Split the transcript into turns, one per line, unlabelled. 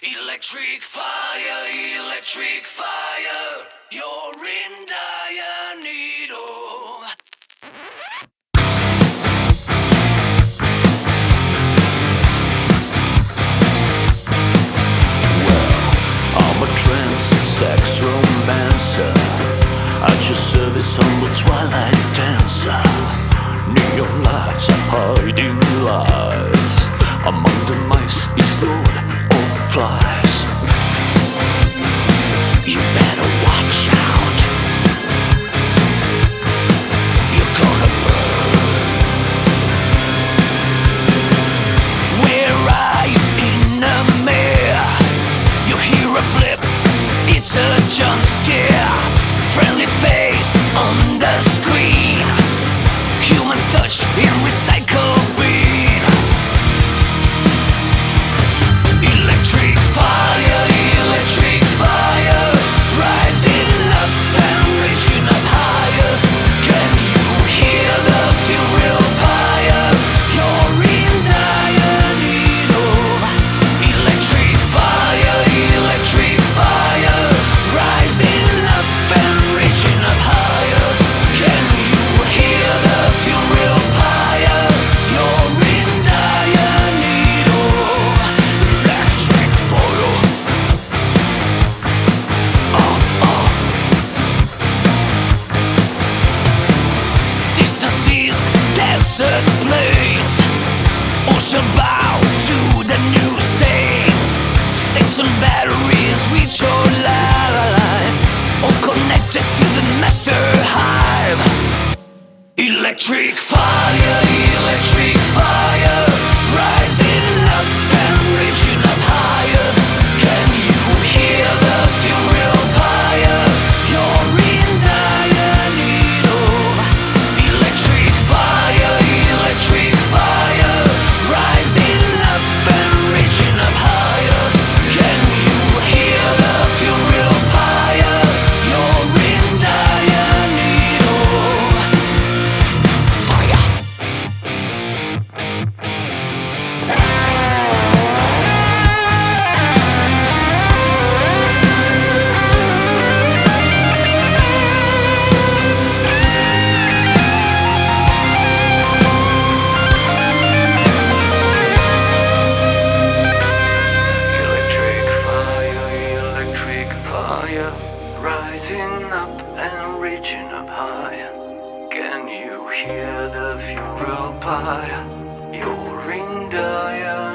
Electric fire, electric fire, you're in dire need. Oh.
I'm a trance sex romancer At your service, humble twilight dancer Neon lights are hiding lies Friendly face on the bow to the new saints. Saints on batteries all connected to the master hive. Electric fire, electric fire, fire, rising up and reaching up higher. Can you hear the funeral pyre? You're in dire.